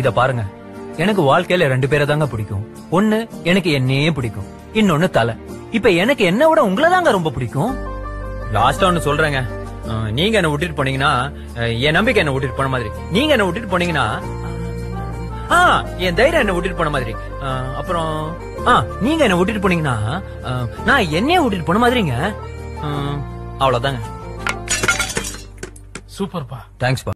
இத பாருங்க. எனக்கு வாழ்க்கையில ரெண்டு பேரை தாங்க பிடிக்கும். ஒண்ணு எனக்கு என்னையே பிடிக்கும். இன்னொன்னு தலை. இப்ப எனக்கு என்ன விட உங்களை தாங்க ரொம்ப பிடிக்கும். லாஸ்டா ஒண்ணு சொல்றேங்க. நீங்க என்ன விட்டுட்டு போனீங்கன்னா என் நம்பிக்கை என்ன விட்டுட்டு போன மாதிரி. நீங்க என்ன விட்டுட்டு போனீங்கன்னா ஆ என் தைரியம் என்ன விட்டுட்டு போன மாதிரி. அப்புறம் ஆ நீங்க என்ன விட்டுட்டு போனீங்கன்னா நான் என்னைய விட்டுட்டு போன மாதிரிங்க. அவ்வளவுதாங்க. சூப்பர்ப்பா. தேங்க்ஸ்பா